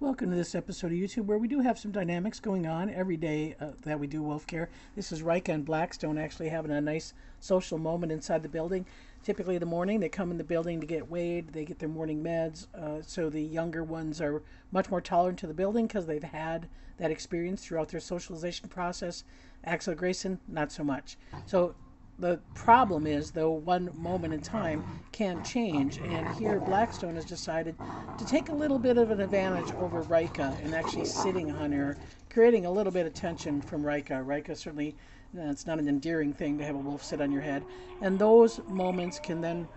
Welcome to this episode of YouTube where we do have some dynamics going on every day uh, that we do wolf care. This is Rika and Blackstone actually having a nice social moment inside the building. Typically in the morning they come in the building to get weighed, they get their morning meds, uh, so the younger ones are much more tolerant to the building because they've had that experience throughout their socialization process. Axel Grayson, not so much. So the problem is, though, one moment in time can change, and here Blackstone has decided to take a little bit of an advantage over Rika and actually sitting on her, creating a little bit of tension from Rika. Rika certainly, uh, it's not an endearing thing to have a wolf sit on your head, and those moments can then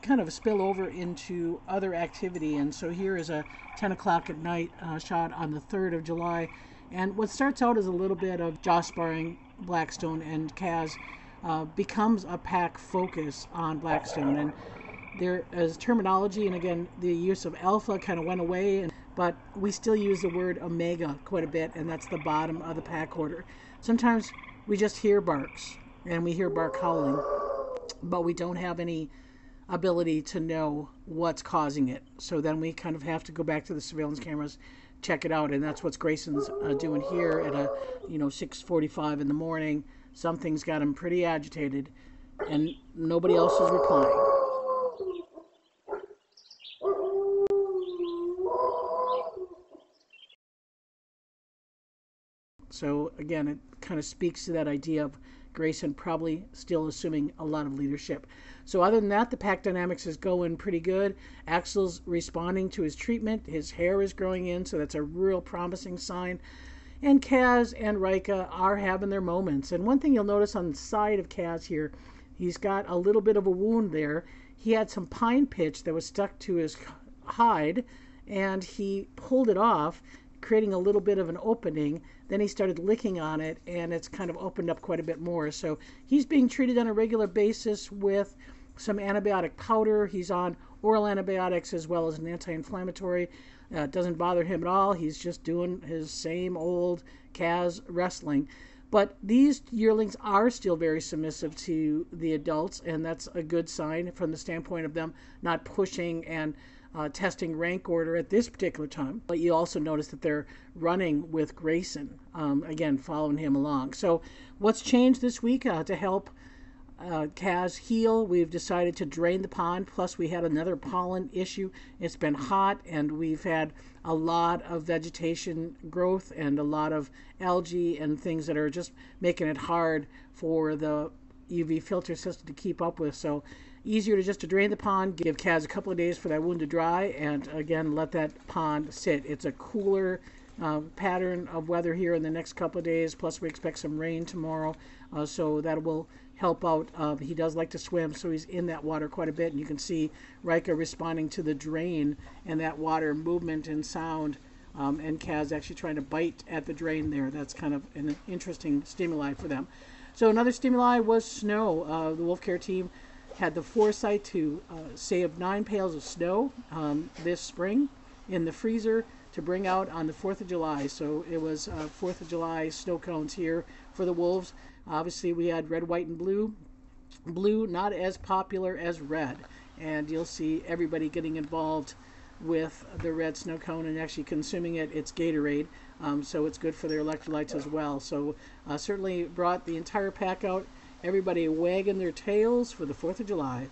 kind of spill over into other activity. And so here is a 10 o'clock at night uh, shot on the 3rd of July. And what starts out as a little bit of jaw sparring, Blackstone and Kaz uh, becomes a pack focus on Blackstone. And there is terminology, and again, the use of alpha kind of went away, and, but we still use the word omega quite a bit, and that's the bottom of the pack order. Sometimes we just hear barks, and we hear bark howling, but we don't have any ability to know what's causing it. So then we kind of have to go back to the surveillance cameras, check it out, and that's what Grayson's uh, doing here at a you know 6:45 in the morning Something's got him pretty agitated, and nobody else is replying. So again, it kind of speaks to that idea of Grayson probably still assuming a lot of leadership. So other than that, the pack dynamics is going pretty good. Axel's responding to his treatment. His hair is growing in, so that's a real promising sign. And Kaz and Rika are having their moments. And one thing you'll notice on the side of Kaz here, he's got a little bit of a wound there. He had some pine pitch that was stuck to his hide, and he pulled it off, creating a little bit of an opening. Then he started licking on it, and it's kind of opened up quite a bit more. So he's being treated on a regular basis with some antibiotic powder. He's on oral antibiotics as well as an anti inflammatory. Uh, doesn't bother him at all. He's just doing his same old Kaz wrestling. But these yearlings are still very submissive to the adults, and that's a good sign from the standpoint of them not pushing and uh, testing rank order at this particular time. But you also notice that they're running with Grayson, um, again, following him along. So, what's changed this week uh, to help uh, Kaz heal. We've decided to drain the pond. Plus, we had another pollen issue. It's been hot, and we've had a lot of vegetation growth and a lot of algae and things that are just making it hard for the UV filter system to keep up with. So, easier to just to drain the pond, give Kaz a couple of days for that wound to dry, and again let that pond sit. It's a cooler uh, pattern of weather here in the next couple of days. Plus, we expect some rain tomorrow, uh, so that will help out. Uh, he does like to swim, so he's in that water quite a bit, and you can see Rika responding to the drain and that water movement and sound. Um, and Kaz actually trying to bite at the drain there. That's kind of an interesting stimuli for them. So another stimuli was snow. Uh, the wolf care team had the foresight to uh, save nine pails of snow um, this spring in the freezer to bring out on the 4th of July. So it was uh, 4th of July snow cones here for the wolves. Obviously, we had red, white, and blue. Blue not as popular as red, and you'll see everybody getting involved with the red snow cone and actually consuming it. It's Gatorade, um, so it's good for their electrolytes as well. So uh, certainly brought the entire pack out. Everybody wagging their tails for the 4th of July.